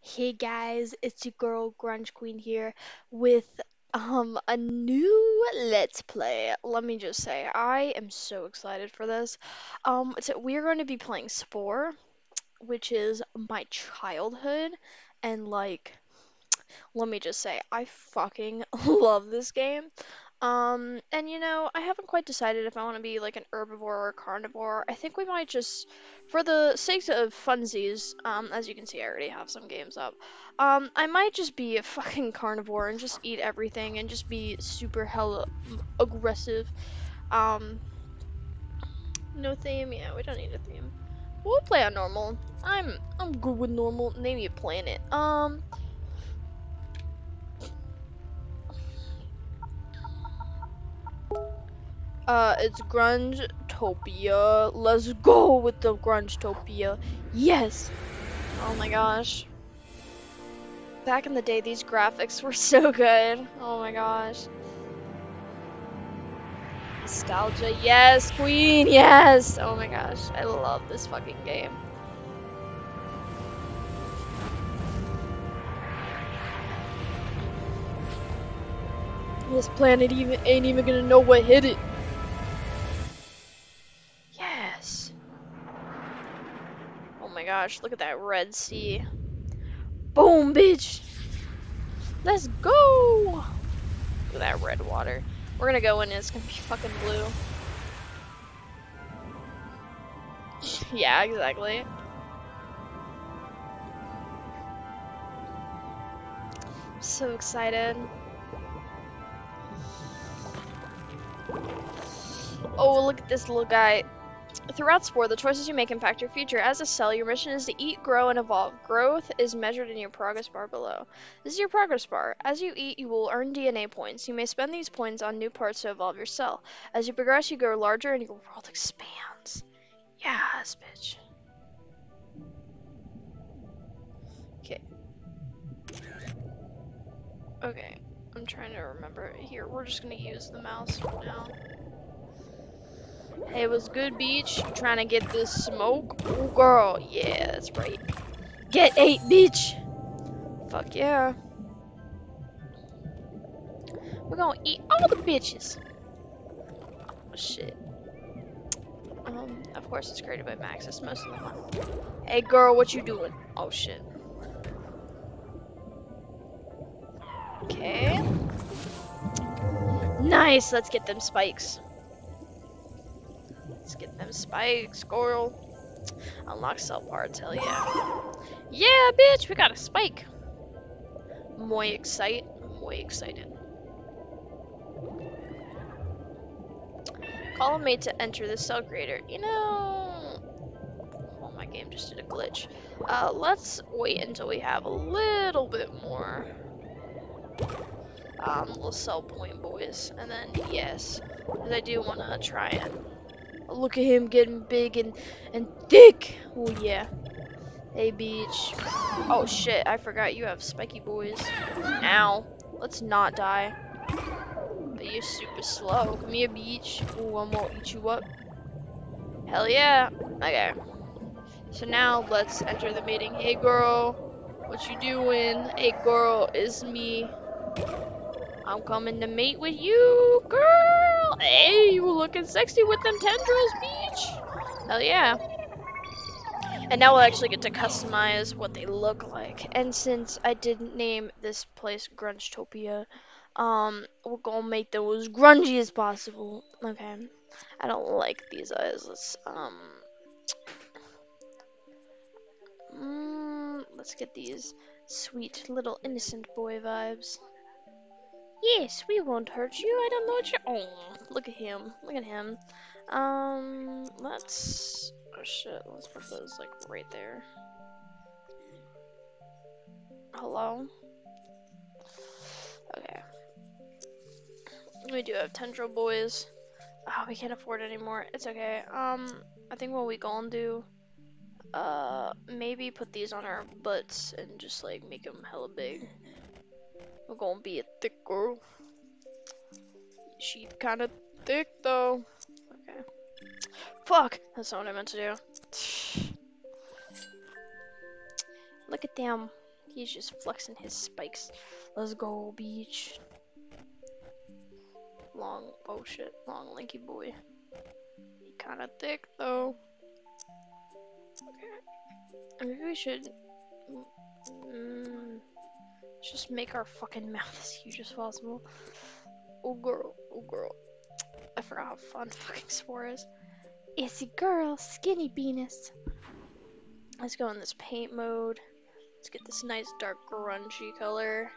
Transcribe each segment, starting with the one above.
Hey guys, it's your girl Grunge Queen here with um a new Let's Play. Let me just say, I am so excited for this. Um, so we are going to be playing Spore, which is my childhood, and like, let me just say, I fucking love this game. Um, and you know, I haven't quite decided if I want to be like an herbivore or a carnivore. I think we might just, for the sake of funsies, um, as you can see, I already have some games up. Um, I might just be a fucking carnivore and just eat everything and just be super hella aggressive. Um, no theme, yeah, we don't need a theme. We'll play on normal. I'm I'm good with normal. Name your planet. Um. Uh, it's Grunge-topia. Let's go with the Grunge-topia. Yes! Oh my gosh. Back in the day, these graphics were so good. Oh my gosh. Nostalgia, yes, Queen, yes! Oh my gosh, I love this fucking game. This planet even ain't even gonna know what hit it. Gosh, look at that Red Sea. Boom, bitch. Let's go. Look at that red water. We're gonna go in and it's gonna be fucking blue. yeah, exactly. so excited. Oh, look at this little guy. Throughout Spore, the choices you make impact your future. As a cell, your mission is to eat, grow, and evolve. Growth is measured in your progress bar below. This is your progress bar. As you eat, you will earn DNA points. You may spend these points on new parts to evolve your cell. As you progress, you grow larger and your world expands. Yes, bitch. Okay. Okay. I'm trying to remember. Here, we're just gonna use the mouse for now. Hey, was good, beach? Trying to get this smoke? Oh, girl. Yeah, that's right. Get ate, bitch. Fuck yeah. We're gonna eat all the bitches. Oh, shit. Um, of course it's created by Max. That's most of the fun. Hey, girl, what you doing? Oh, shit. Okay. Nice. Let's get them spikes. Let's get them spikes, girl. Unlock cell parts, hell yeah. Yeah, bitch, we got a spike. Muy excited. Muy excited. Call a mate to enter the cell creator. You know... Oh, my game just did a glitch. Uh, let's wait until we have a little bit more. Um, little cell point boys. And then, yes. Because I do want to try and Look at him getting big and, and thick. Oh, yeah. Hey, beach. Oh, shit. I forgot you have spiky boys. Ow. Let's not die. But you're super slow. Come here, beach. Oh, I'm gonna eat you up. Hell yeah. Okay. So now let's enter the meeting. Hey, girl. What you doing? Hey, girl. It's me. I'm coming to mate with you, girl. Hey, you looking sexy with them tendrils, beach. Hell yeah. And now we'll actually get to customize what they look like. And since I didn't name this place Grunge-topia, um, we're gonna make them as grungy as possible. Okay. I don't like these eyes. Let's, um... Mm, let's get these sweet little innocent boy vibes. Yes, we won't hurt you. I don't know what you're. Oh, look at him. Look at him. Um, let's. Oh shit. Let's put those like right there. Hello. Okay. We do have tendril boys. Oh, we can't afford anymore. It's okay. Um, I think what we gonna do, uh, maybe put these on our butts and just like make them hella big. We're gonna be a thick girl. She kind of thick though. Okay. Fuck! That's not what I meant to do. Look at them. He's just flexing his spikes. Let's go, beach. Long, oh shit, long lanky boy. He kinda thick though. Okay. Maybe we should mm, just make our fucking mouth as huge as possible. Oh girl, oh girl. I forgot how fun fucking spore is. It's a girl, skinny penis. Let's go in this paint mode. Let's get this nice dark grungy color.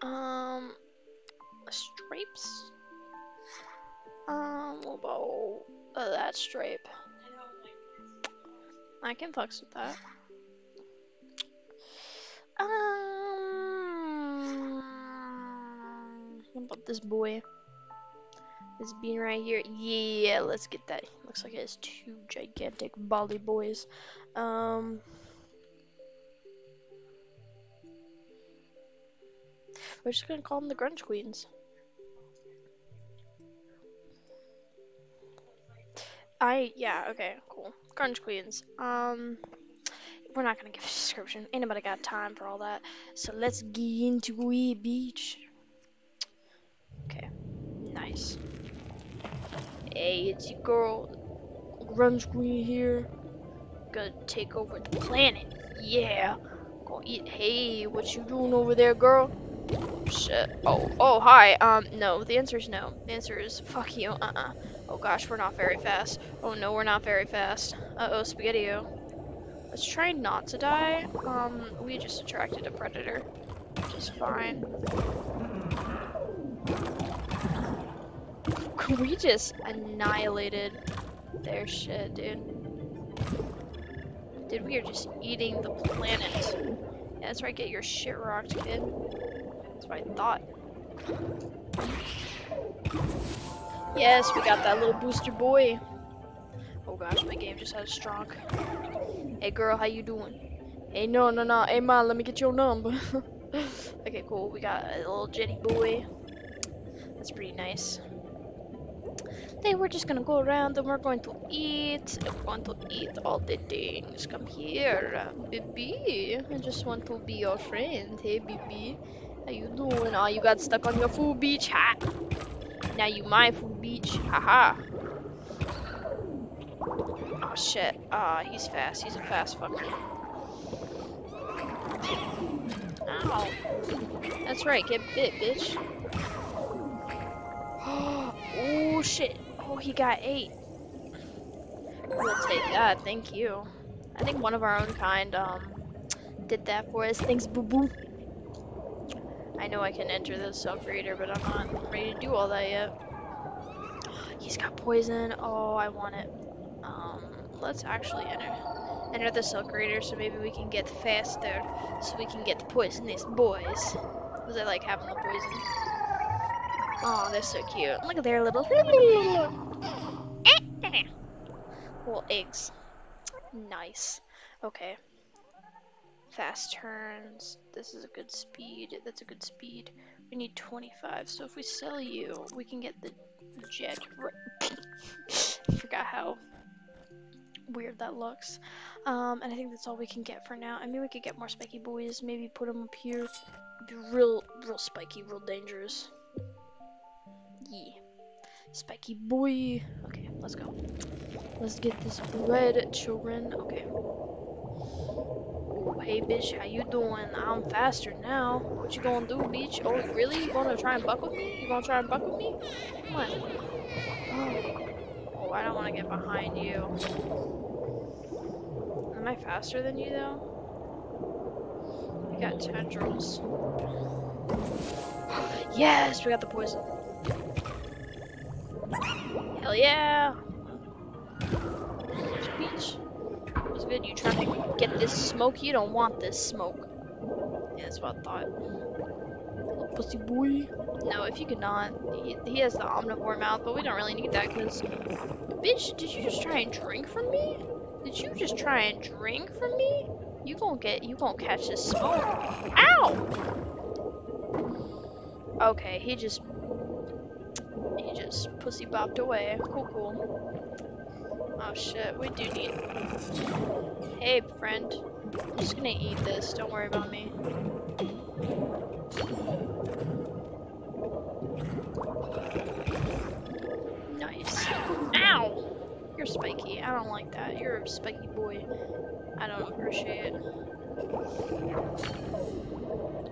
Um, stripes. Um, what about uh, that stripe? I can flex with that. About this boy? This bean right here. Yeah, let's get that. Looks like it has two gigantic Bali boys. Um, we're just gonna call them the Grunge Queens. I yeah okay cool Grunge Queens. Um, we're not gonna give a description. Ain't nobody got time for all that. So let's get into a beach. Nice. Hey, it's your girl, Grunge Queen here. Gonna take over the planet. Yeah. Gonna eat. Hey, what you doing over there, girl? Shit. Oh, oh, hi. Um, no. The answer is no. The answer is fuck you. Uh-uh. Oh gosh, we're not very fast. Oh no, we're not very fast. Uh-oh, Spaghetti-O. Let's try not to die. Um, we just attracted a predator, which is fine. We just annihilated their shit, dude. Dude, we are just eating the planet. Yeah, that's right, get your shit rocked, kid. That's what I thought. Yes, we got that little booster boy. Oh gosh, my game just had a stroke. Hey girl, how you doing? Hey, no, no, no. Hey, man, let me get your number. okay, cool. We got a little jetty boy. That's pretty nice. Then we're just gonna go around and we're going to eat. I want to eat all the things. Come here, baby. I just want to be your friend. Hey, baby. How you doing? Oh, you got stuck on your food beach. Ha! Now you my food beach. Haha. Oh shit. Ah, uh, he's fast. He's a fast fucker. Ow. That's right. Get bit, bitch. oh shit. Oh, he got ate. We'll take that, thank you. I think one of our own kind um, did that for us. Thanks, boo boo. I know I can enter the cell creator, but I'm not ready to do all that yet. He's got poison. Oh, I want it. Um, let's actually enter enter the cell creator so maybe we can get faster, so we can get the poisonous boys. Because I like having the poison. Oh, they're so cute. Look at their little little eggs. Nice. Okay. Fast turns. This is a good speed. That's a good speed. We need 25. So if we sell you, we can get the jet. Forgot how weird that looks. Um, and I think that's all we can get for now. I mean, we could get more spiky boys. Maybe put them up here. Be real, real spiky, real dangerous. Yeah. Spiky boy. Okay, let's go. Let's get this bread, children. Okay. Oh, hey, bitch, how you doing? I'm faster now. What you gonna do, bitch? Oh, really? You gonna try and buck with me? You gonna try and buck with me? Come on. Oh, oh I don't want to get behind you. Am I faster than you, though? We got tendrils. Yes, we got the poison. Hell yeah! Beach. Was good. You trying to get this smoke? You don't want this smoke. Yeah, that's what I thought. Little pussy boy. No, if you could not. He, he has the omnivore mouth, but we don't really need that because. Bitch, did you just try and drink from me? Did you just try and drink from me? You gonna get, you gonna catch this smoke. Ow! Okay, he just just pussy bopped away. Cool, cool. Oh shit, we do need... Hey, friend. I'm just gonna eat this. Don't worry about me. Nice. Ow! You're spiky. I don't like that. You're a spiky boy. I don't appreciate it.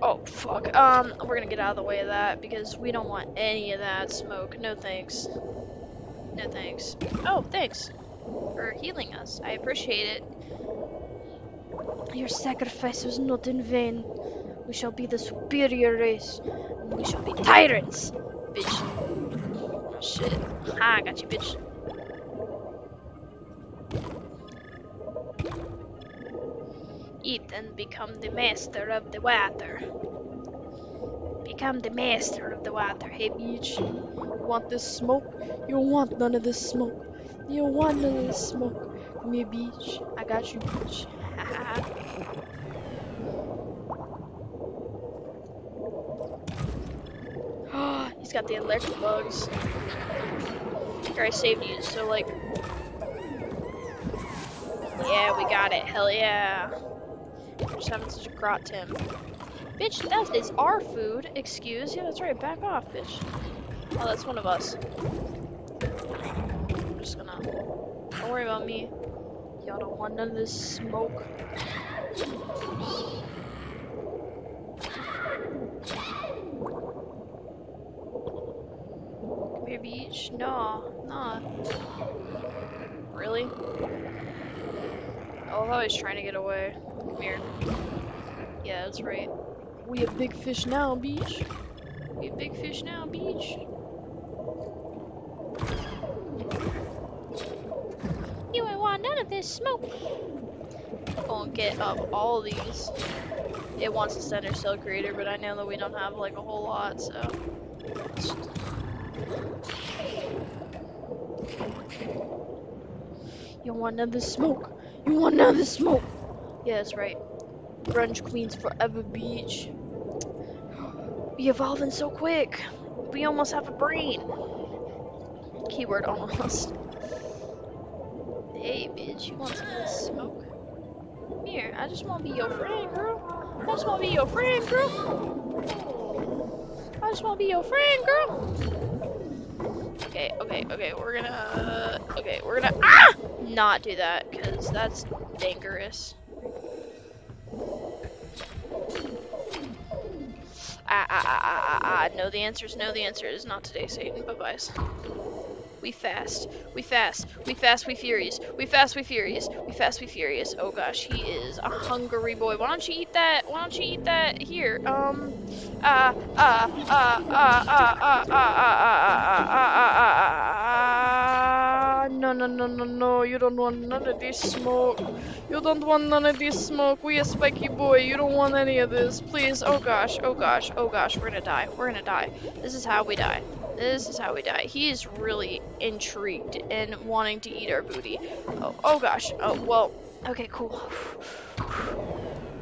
Oh, fuck. Um, we're gonna get out of the way of that because we don't want any of that smoke. No thanks. No thanks. Oh, thanks for healing us. I appreciate it. Your sacrifice was not in vain. We shall be the superior race. We shall be tyrants, bitch. Oh, shit. Ha, got you, bitch. Eat and become the master of the water. Become the master of the water, hey bitch. You want this smoke? You want none of this smoke. You want none of this smoke. Come here, bitch. I got you, bitch. He's got the electric bugs. I saved you, so like... Yeah, we got it. Hell yeah. We're just having such a grot Tim. Bitch, that is our food. Excuse. Yeah, that's right. Back off, bitch. Oh, that's one of us. I'm just gonna... Don't worry about me. Y'all don't want none of this smoke. Come here, beach. No, nah. Really? Oh, I was trying to get away. Come here. Yeah, that's right. We have big fish now, beach. We have big fish now, beach. You ain't want none of this smoke. Gonna get up all these. It wants a center cell creator, but I know that we don't have like a whole lot, so. You want none of this smoke. You want none of this smoke. Yeah, that's right. Grunge Queens Forever Beach. We evolving so quick. We almost have a brain. Keyword almost. Hey, bitch, you want some smoke? Here, I just want to be your friend, girl. I just want to be your friend, girl. I just want to be your friend, girl. Okay, okay, okay, we're gonna, okay, we're gonna, ah! Not do that, because that's dangerous. Ah, ah, ah, ah, ah, ah, no, the answer is no, the answer is not today, Satan, bye-byes. We fast, we fast, we fast, we furious, we fast, we furious, we fast, we furious. Oh gosh, he is a hungry boy. Why don't you eat that, why don't you eat that here? Um, ah, ah, ah, ah, ah, ah, ah, ah, ah, ah, ah, ah, no, no, no, no, no, you don't want none of this smoke. You don't want none of this smoke. We a spiky boy. You don't want any of this. Please. Oh gosh. Oh gosh. Oh gosh. We're gonna die. We're gonna die. This is how we die. This is how we die. He is really intrigued and wanting to eat our booty. Oh, oh gosh. Oh, well. Okay, cool.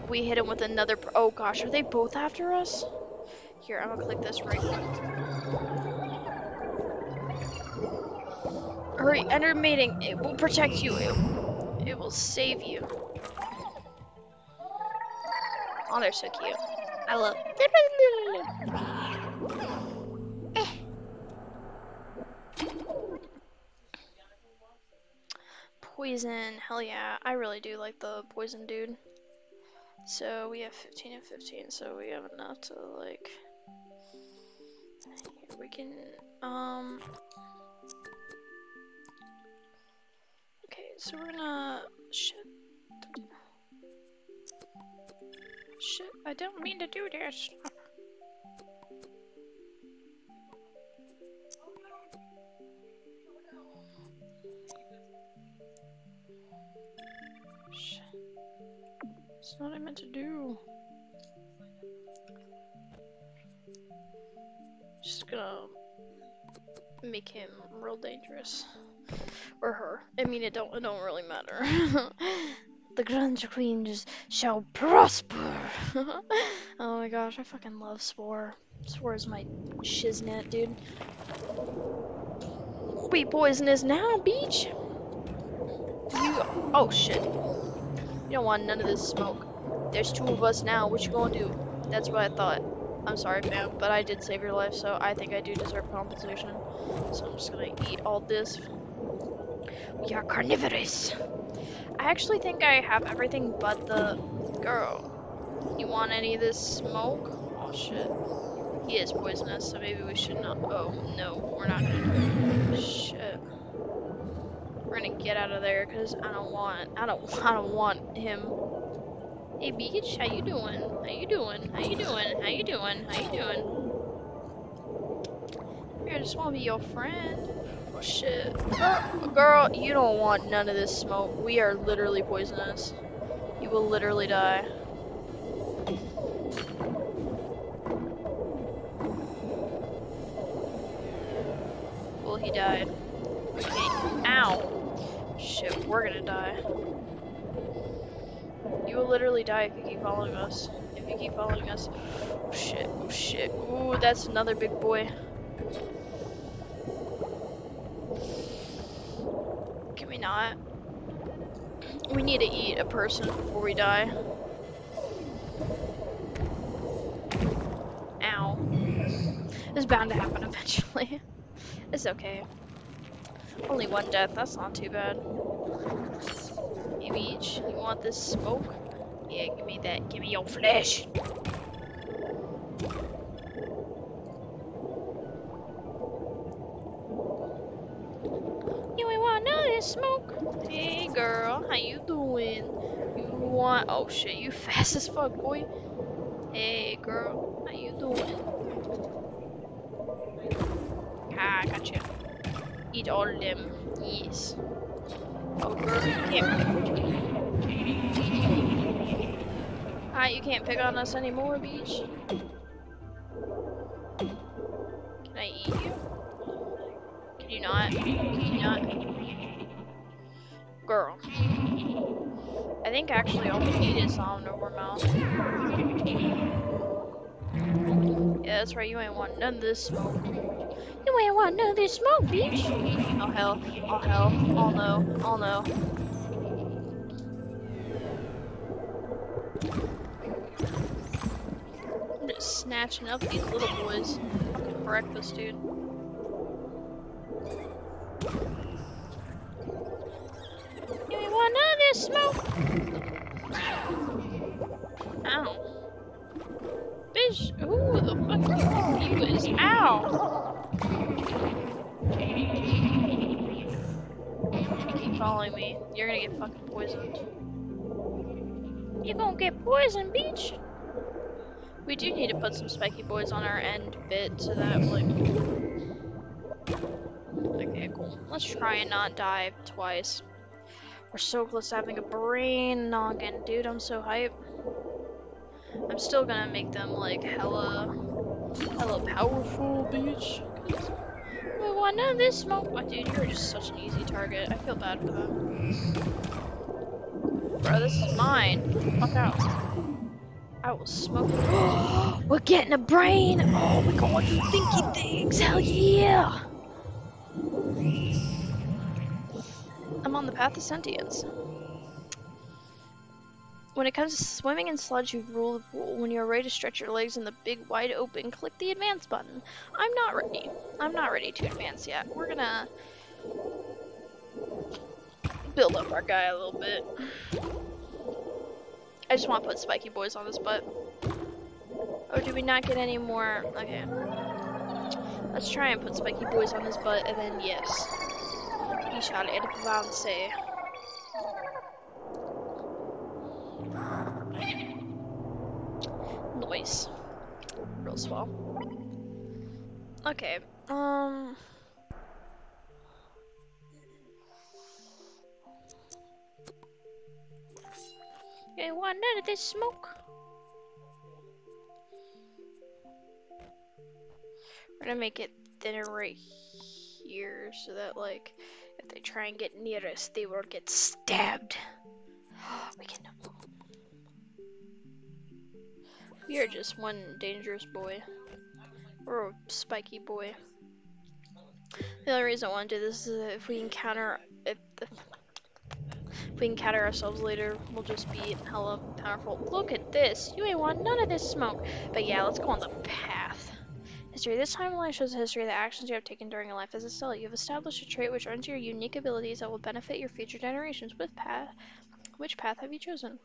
We hit him with another. oh gosh. Are they both after us? Here, I'm gonna click this right Hurry, enter mating. It will protect you. It, it will save you. Oh, they're so cute. I love. Poison, hell yeah. I really do like the poison dude. So we have 15 and 15, so we have enough to like. Here we can, um. So we're gonna. Shit. Shit, I don't mean to do this. It's not what I meant to do. Just gonna make him real dangerous. Or her. I mean, it don't, it don't really matter. the Grunge Queen just shall prosper. oh my gosh, I fucking love Spore. Spore is my shiznit, dude. Be poisonous now, beach. You. Oh shit. You don't want none of this smoke. There's two of us now. What you gonna do? That's what I thought. I'm sorry, fam, but I did save your life, so I think I do deserve compensation. So I'm just gonna eat all this. We are carnivorous. I actually think I have everything but the girl. You want any of this smoke? Oh shit. He is poisonous, so maybe we should not. Oh no, we're not gonna. Shit. We're gonna get out of there because I don't want. I don't. I don't want him. Hey, Beach, how you doing? How you doing? How you doing? How you doing? How you doing? I just want to be your friend. Shit. Girl, you don't want none of this smoke. We are literally poisonous. You will literally die. Well, he died. Okay. Ow. Shit, we're gonna die. You will literally die if you keep following us. If you keep following us. Oh shit, oh shit. Ooh, that's another big boy. Not? We need to eat a person before we die. Ow. It's bound to happen eventually. it's okay. Only one death, that's not too bad. Maybe each. You want this smoke? Yeah, give me that. Give me your flesh. You ain't want none of this smoke? Hey girl, how you doing? You want? Oh shit, you fast as fuck, boy. Hey girl, how you doing? Ah, gotcha. Eat all of them. Yes. Oh girl, you can't. Alright, you can't pick on us anymore, Beach. Girl. I think actually all we need is Omnivore Mouth. Yeah, that's right, you ain't want none of this smoke. You ain't want none of this smoke, bitch! Oh hell, oh hell, oh no, oh no. I'm just snatching up these little boys. Fucking breakfast, dude. Smoke! Ow. Bitch, who the fuck you is? Ow! Keep following me. You're gonna get fucking poisoned. You gonna get poisoned, bitch? We do need to put some spiky boys on our end bit so that like Okay, cool. Let's try and not die twice. We're so close to having a brain noggin, dude. I'm so hype. I'm still gonna make them like hella hella powerful, bitch. We want none of this smoke. Oh, dude, you're just such an easy target. I feel bad for them. Bro, this is mine. Fuck out. I will smoke we're getting a brain! Oh, we're going to thinky things! Hell yeah! I'm on the path of sentience. When it comes to swimming in sludge, you rule the pool. When you're ready to stretch your legs in the big wide open, click the advance button. I'm not ready. I'm not ready to advance yet. We're gonna build up our guy a little bit. I just want to put spiky boys on his butt. Oh, do we not get any more? Okay. Let's try and put spiky boys on his butt, and then yes. We shall advance. Noise. Real swell. Okay. Um... I want none of this smoke. We're gonna make it thinner right here so that like if they try and get near us they will get stabbed. we can We are just one dangerous boy. Or a spiky boy. The only reason I want to do this is if we encounter if the we encounter ourselves later. We'll just be hella powerful. Look at this. You ain't want none of this smoke. But yeah, let's go on the path. History. This timeline shows the history of the actions you have taken during your life as a cell. You have established a trait which earns your unique abilities that will benefit your future generations. With path, which path have you chosen?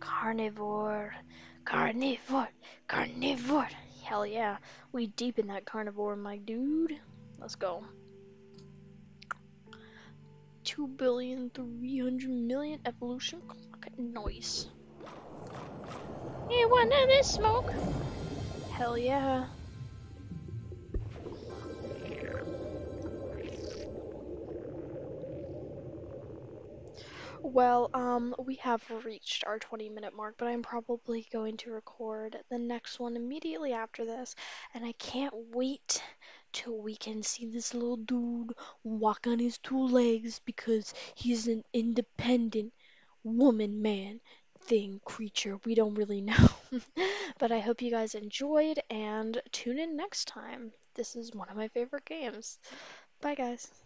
Carnivore. Carnivore. Carnivore. Hell yeah. We deep in that carnivore, my dude. Let's go. Two billion three hundred million evolution clock noise. Hey, none of this smoke? Hell yeah. Well, um, we have reached our 20 minute mark, but I'm probably going to record the next one immediately after this, and I can't wait till we can see this little dude walk on his two legs because he's an independent woman, man, thing, creature. We don't really know. but I hope you guys enjoyed and tune in next time. This is one of my favorite games. Bye, guys.